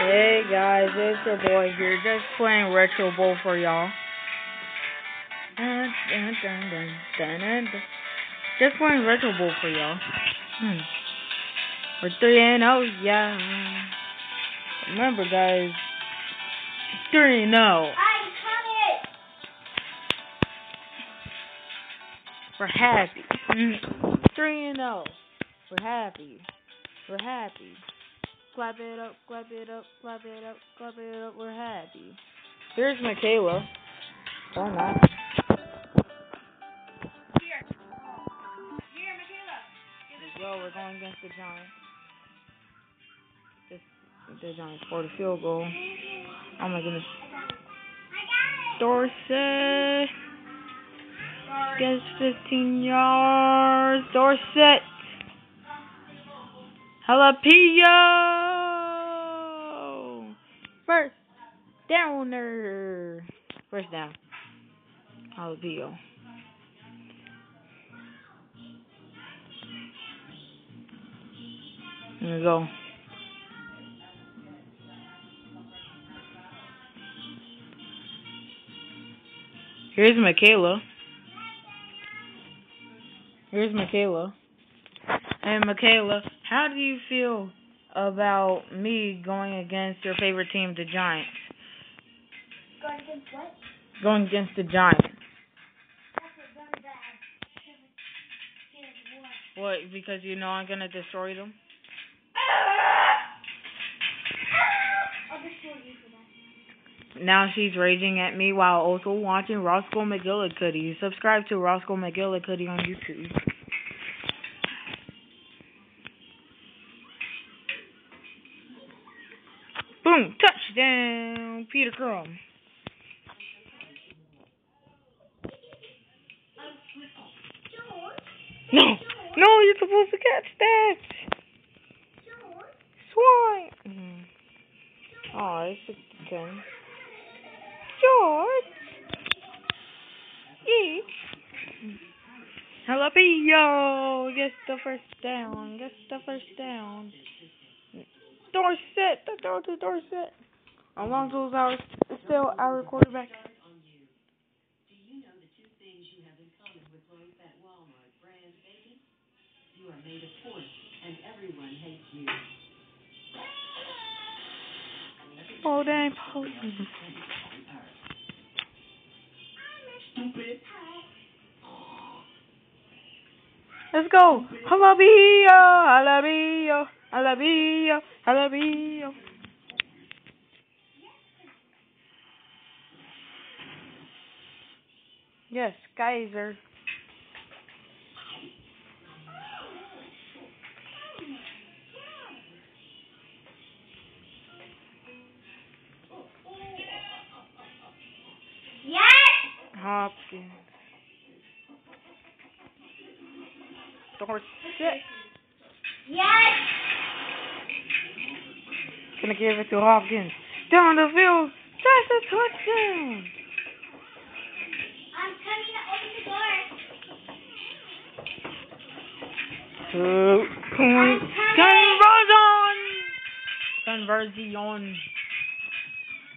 Hey guys, it's your boy here, just playing Retro Bowl for y'all. Just playing Retro Bowl for y'all. Hmm. We're 3 and 0, yeah. Remember, guys, 3 and 0. We're happy. Mm. 3 and 0. We're happy. We're happy. Clap it up, clap it up, clap it up, clap it up. We're happy. Here's Michaela. Oh, not. Here. Here, Michaela. Get this. Yo, we're going against the Giants. This, the Giants for the field goal. Oh my goodness. Dorset gets 15 yards. Dorset. Jalapeno. First downer. First down. I'll Jalapeno. Here we go. Here's Michaela. Here's Michaela. And Michaela, how do you feel about me going against your favorite team, the Giants? Going against the Giants. What? Because you know I'm gonna destroy them? Now she's raging at me while also watching Roscoe McGillicuddy. Subscribe to Roscoe McGillicuddy on YouTube. Boom! Touchdown! Peter Crum. No! No, you're supposed to catch that! Swine! Mhm. Oh, it's a ten. George! Eat! Jalapeno gets the first down. Gets the first down. Dorset, the throw to Dorset. Alonso's our still our quarterback. Do you know the two things you have in common with low-fat Walmart brand bacon? You are made of pork, and everyone hates you. Oh dang, Polly. Let's go. Jalapeno, jalapeno, jalapeno, jalapeno. Yes, Kaiser. Dorset. Yes! Gonna give it to Hopkins. Down the field. That's a touchdown. I'm coming to open the door. Two point conversion. Conversion.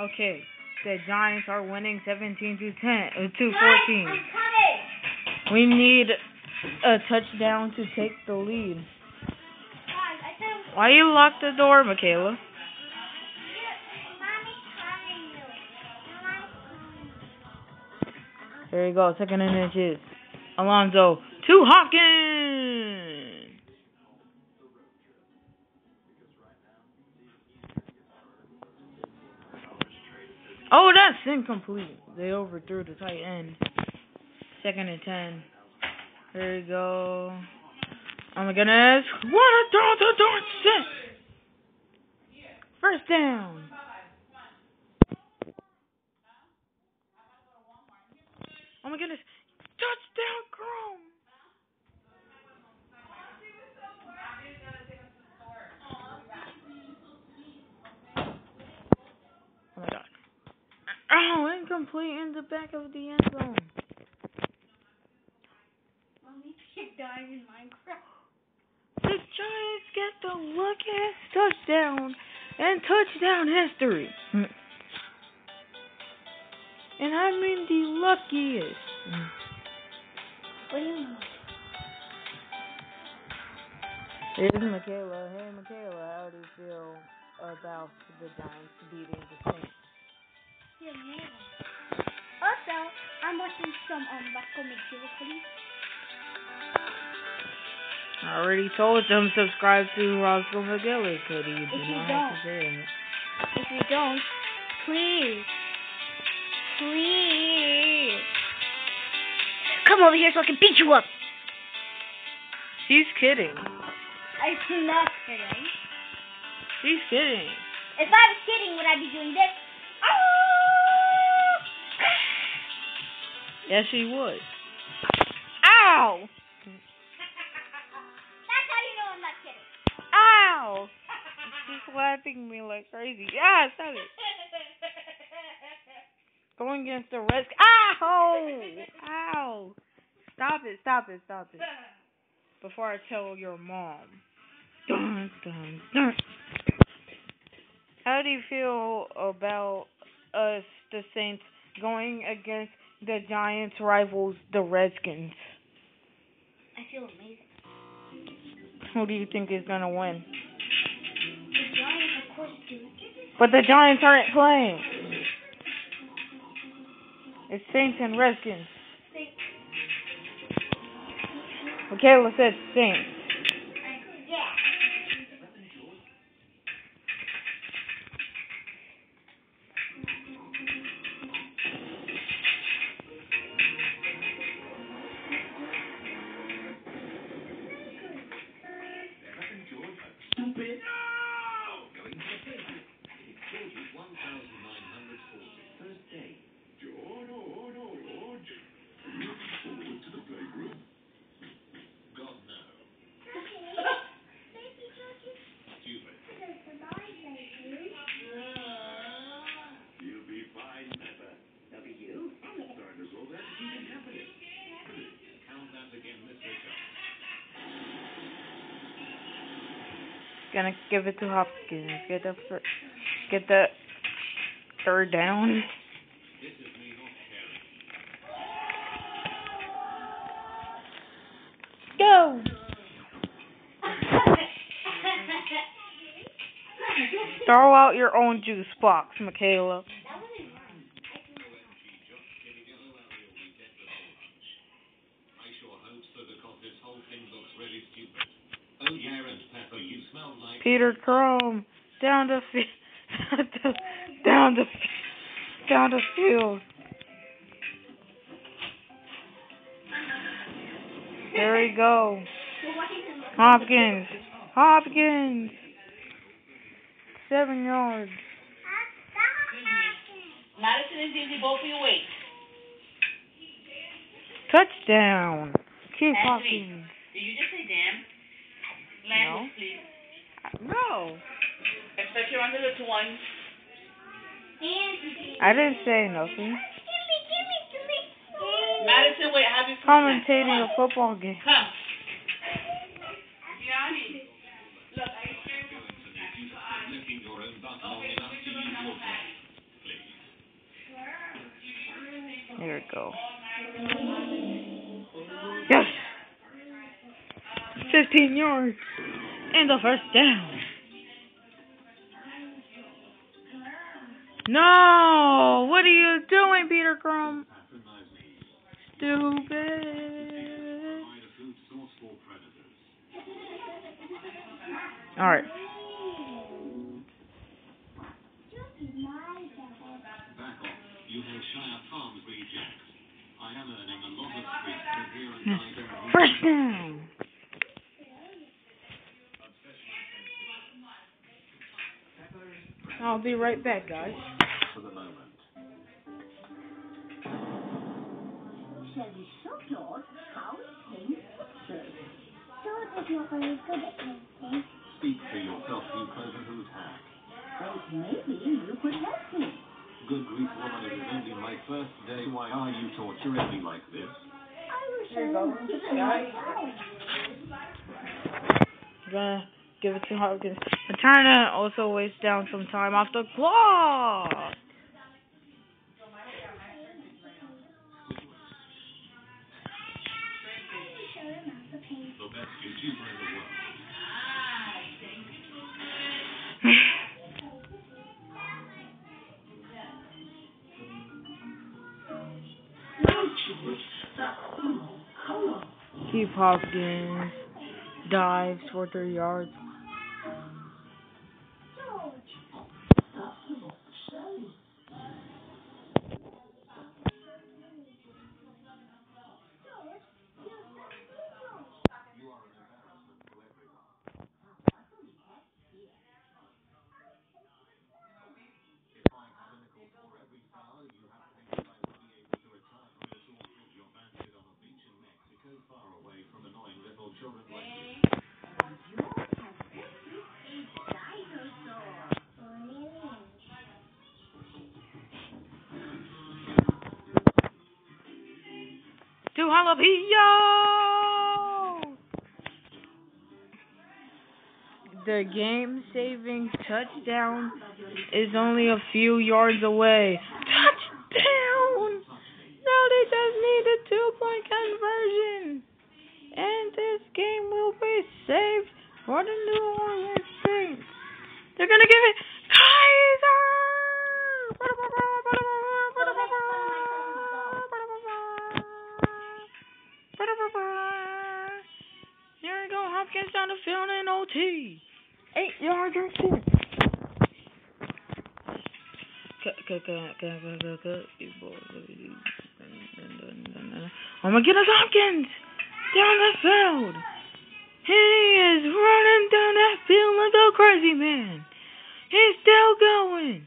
Okay, the Giants are winning 17 to 10 uh, to 14. I'm coming. We need a touchdown to take the lead. Why you lock the door, Michaela? There you go, second and inches. Alonzo to Hopkins. Oh, that's incomplete. They overthrew the tight end. Second and ten. There we go. Oh my goodness. What a throw to Dorset. First down. Oh my goodness. Touchdown, Chrome. Oh my god. Oh, incomplete in the back of the end zone. Mommy, you're dying in Minecraft. The Giants get the luckiest touchdown and touchdown history. And I'm in the luckiest. What do you mean? Here's Michaela. Hey, Michaela, how do you feel about the Giants beating the Saints? You're amazing. Also, I'm watching some um Rocco McGillicuddy. I already told them subscribe to Roscoe McGillicuddy. You If do you not have to don't. say it. If you don't, please, please, come over here so I can beat you up. She's kidding. I'm not kidding. She's kidding. If I was kidding, would I be doing this? Ah! Yes, she would. Ow! She's me like crazy. Ah, stop it. Going against the Reds. Ow! Ow! Stop it, stop it, stop it. Before I tell your mom. Dun, dun, dun. How do you feel about us, the Saints, going against the Giants' rivals, the Redskins? I feel amazing. Who do you think is going to win? But the Giants aren't playing. It's Saints and Redskins. Michaela said Saints. Gonna give it to Hopkins. Get the fir- get the third down. This is me not caring. Go. Throw out your own juice box, Michaela. OMG, just kidding. LOL, you'll be dead before lunch. I sure hope so because this whole thing looks really stupid. Oh yeah, and Pepper, you smell like... Peter Crum down the field, down the down the field. There we go. Hopkins, Hopkins, seven yards. Madison and Daisy, both weight. Touchdown. Keep Ashley. Hopkins. Did you just say damn? No. Please. No, Especially around the little ones. I didn't say nothing. Madison, wait, have food Commentating a football game. Come. Gianni. Look, I Going to need you to quit licking your own butt long enough to use your brain. Please. There we go. Yes. 15 yards. And the first down. No! What are you doing, Peter Crum? Stupid. Provide a food source for predators. Alright. Back off. You Hampshire Farms rejects. I am earning a lot of script from here and I don't First down. I'll be right back, guys. for the moment. Shall we show George how he paints pictures? George is not very good at painting, Speak for yourself, you cloven-hooved hack. but maybe you could help me. Good grief, woman, it is only my first day. Why are you torturing me like this? I will show you a picture myself. Gonna give it to Hopkins. To also waste down some time off the clock. Show him out the paint. The best YouTuber in the world. Keith Hopkins dives for three yards. The game-saving touchdown is only a few yards away. Touchdown! Now they just need a two-point conversion, and this game will be saved for the New Orleans Saints. They're gonna give it OT. Eight yards or six. Oh my goodness, Hopkins! Down the field! He is running down that field like a crazy man. He's still going.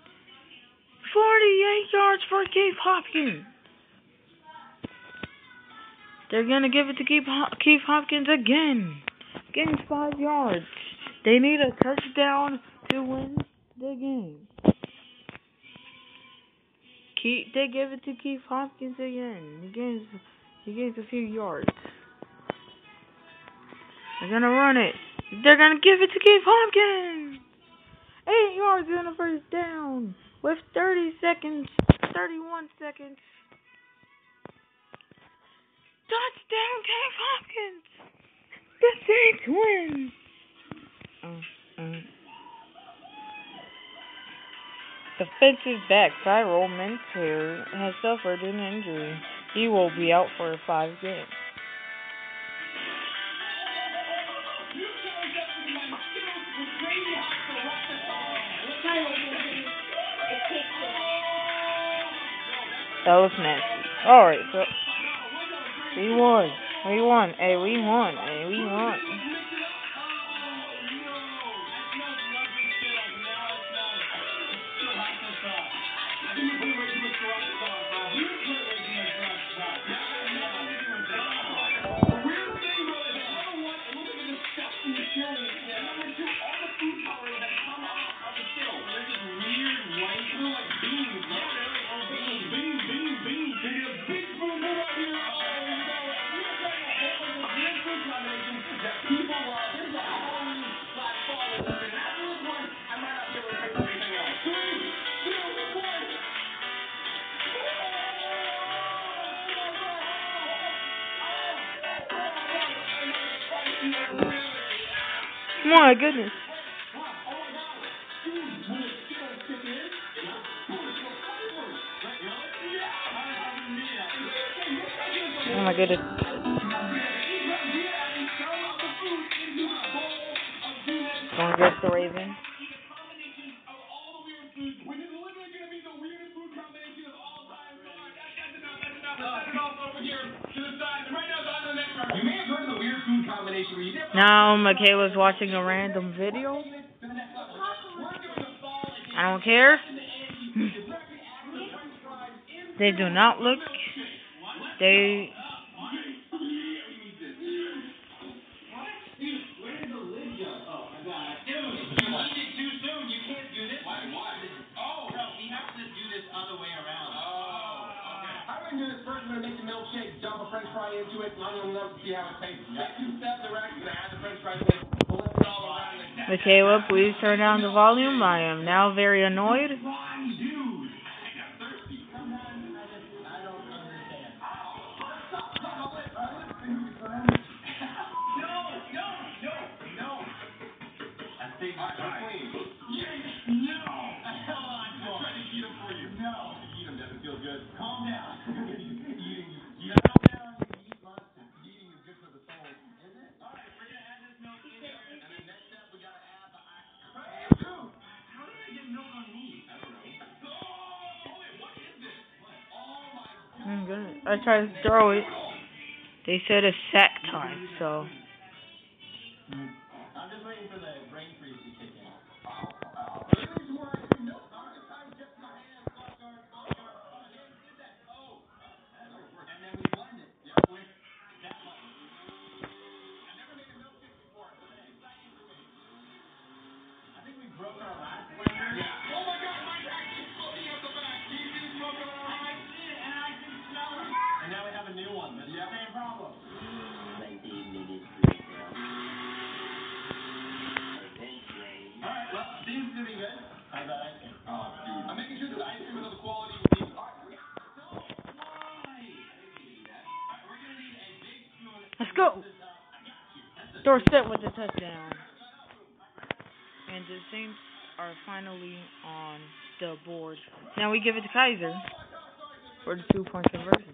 48 yards for Keith Hopkins. They're gonna give it to Keith Hopkins again. Gains five yards. They need a touchdown to win the game. Keith, they give it to Keith Hopkins again. He gains, he gains a few yards. They're gonna run it. They're gonna give it to Keith Hopkins. Eight yards and a first down with 30 seconds, 31 seconds. Touchdown, Keith Hopkins. The Saints win. Uh, uh. Defensive back Tyrell Minter has suffered an injury. He will be out for five games. That was nasty. Alright, so we won. We won. Hey, we won. Hey, we won. My goodness. Oh my goodness. Going against the Ravens. Now Michaela's watching a random video. I don't care. They do not look. They. Michaela, please turn down the volume. I am now very annoyed. To throw it. They said a sack time, so. Let's go. Dorsett with the touchdown. And the Saints are finally on the board. Now we give it to Kaiser for the two point conversion.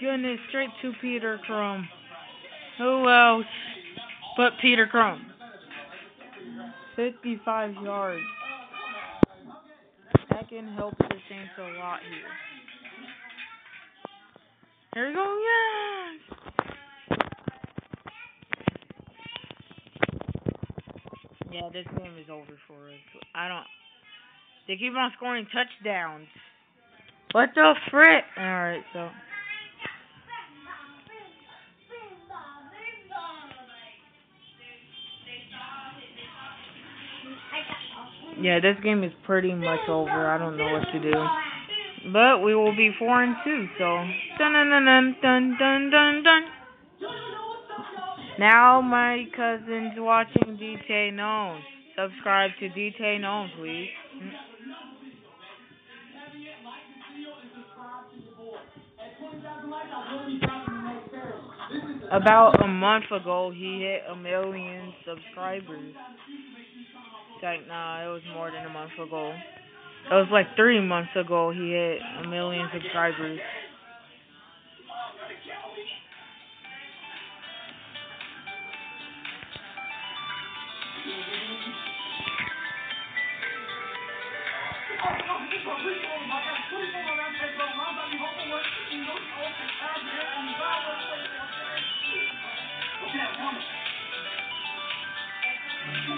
Goodness! Straight to Peter Crum. Who else but Peter Crum? 55 yards. That can help the Saints a lot here. Here we go, yes! Yeah, this game is over for us. I don't. They keep on scoring touchdowns. What the frick? Alright, so. Yeah, this game is pretty much over. I don't know what to do. But we will be 4 and 2, so. Dun dun dun dun dun dun dun. Now my cousin's watching DT Known. Subscribe to DT Known, please. About a month ago, he hit a million subscribers. Like, nah, it was more than a month ago. It was like three months ago he hit a million subscribers.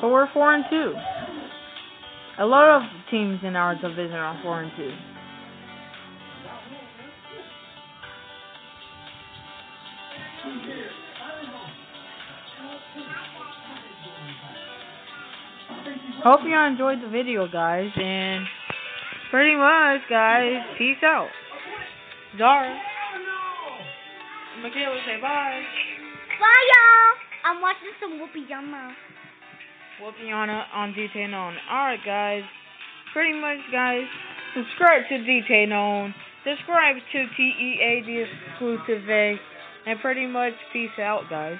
So we're four and two. A lot of teams in our division are four and two. Hope you all enjoyed the video, guys, and pretty much, guys, peace out. Zara. Michaela, say bye. Bye, y'all. I'm watching some Whoopi Yum Mouth. whooping on on Known. Alright guys, pretty much guys, subscribe to DT Known, subscribe to TEA the exclusive A, and pretty much peace out guys.